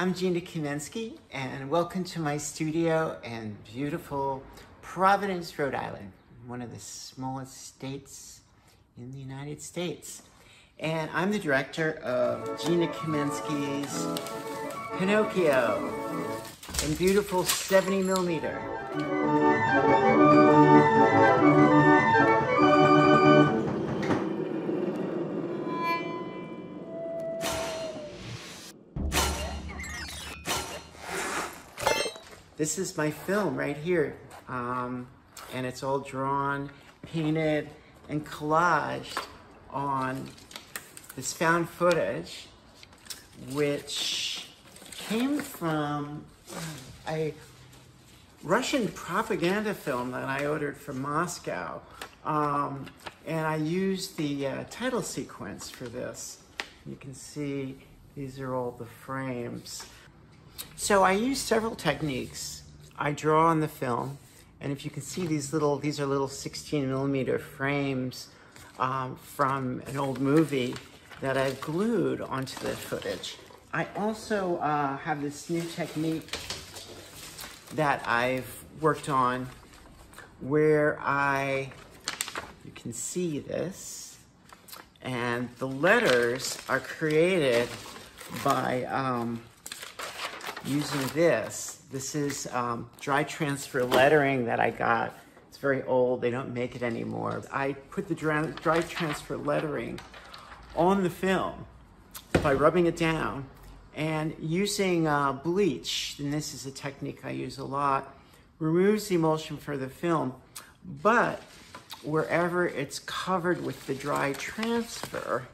I'm Gina Kamentsky, and welcome to my studio in beautiful Providence, Rhode Island, one of the smallest states in the United States. And I'm the director of Gina Kamentsky's Pinocchio in beautiful 70 millimeter. This is my film right here. Um, and it's all drawn, painted, and collaged on this found footage, which came from a Russian propaganda film that I ordered from Moscow. Um, and I used the uh, title sequence for this. You can see these are all the frames. So I used several techniques. I draw on the film, and if you can see these little, these are little 16 millimeter frames um, from an old movie that I've glued onto the footage. I also uh, have this new technique that I've worked on where I, you can see this, and the letters are created by um, using this. This is um, dry transfer lettering that I got. It's very old, they don't make it anymore. I put the dry, dry transfer lettering on the film by rubbing it down and using uh, bleach, and this is a technique I use a lot, removes the emulsion for the film, but wherever it's covered with the dry transfer,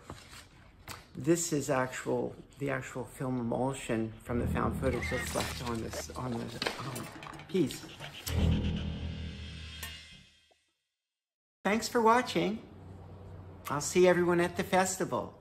this is actual, the actual film emulsion from the found footage that's left on this, on this um, piece. Thanks for watching. I'll see everyone at the festival.